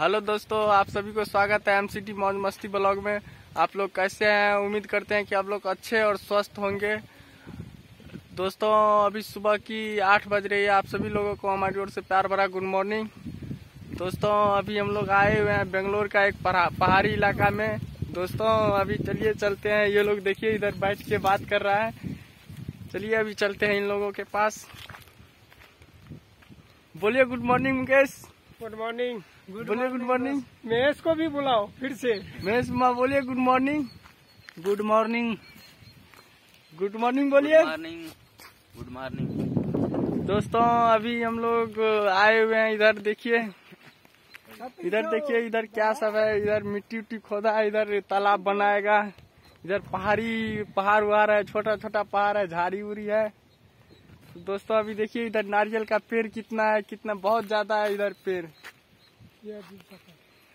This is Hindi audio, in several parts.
हेलो दोस्तों, आप सभी को स्वागत है एमसीटी मौज मस्ती ब्लॉग में। आप लोग कैसे हैं? उम्मीद करते हैं कि आप लोग अच्छे और स्वस्थ होंगे। दोस्तों, अभी सुबह की आठ बज रही है। आप सभी लोगों को हमारी ओर से प्यार भरा गुड मॉर्निंग। दोस्तों, अभी हम लोग आए हुए हैं बेंगलोर का एक पहाड़ी इलाका में। दोस्तों, अभी चलिए चलते हैं। ये लोग देखिए, इधर बैठ के बात कर रहा है। चलिए, अभी चलते हैं इन लोगों के पास। बोलिए, good morning, Mukesh. Good morning बोलिए गुड मॉर्निंग महेश को भी बुलाओ फिर से। महेश माँ बोलिए good morning good morning good morning बोलिए। मॉर्निंग गुड मॉर्निंग दोस्तों अभी हम लोग आए हुए हैं इधर देखिए। इधर देखिए इधर क्या सब है। इधर मिट्टी उट्टी खोदा है इधर तालाब बनाएगा। इधर पहाड़ी पहाड़ वहाड़ है छोटा छोटा पहाड़ है झाड़ी उड़ी है। दोस्तों अभी देखिए इधर नारियल का पेड़ कितना है कितना बहुत ज़्यादा है इधर पेड़। ये अजीब सा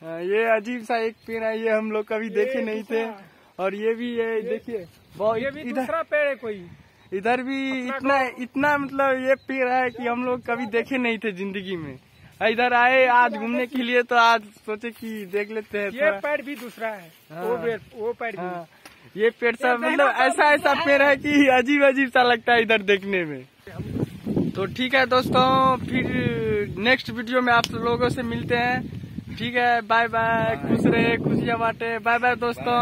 हाँ, ये अजीब सा एक पेड़ है ये हम लोग कभी देखे नहीं थे। और ये भी है देखिए बहुत ये भी इधर दूसरा पेड़ है कोई? इधर भी इतना इतना मतलब ये पेड़ है कि हम लोग कभी देखे नहीं थे ज़िंदगी में। इधर आए आज घूमने के लिए तो आज सोचे कि देख लेते हैं ये पेड़ भी दूसरा है। हाँ। वो पेड़ वो पेड़ हाँ, ये पेड़ सब मतलब ऐसा ऐसा पेड़ है। कि अजीब अजीब सा लगता है इधर देखने में। तो ठीक है दोस्तों, फिर नेक्स्ट वीडियो में आप लोगों से मिलते हैं। ठीक है बाय बाय खुश रहे, खुशियाँ बांटे। बाय बाय दोस्तों।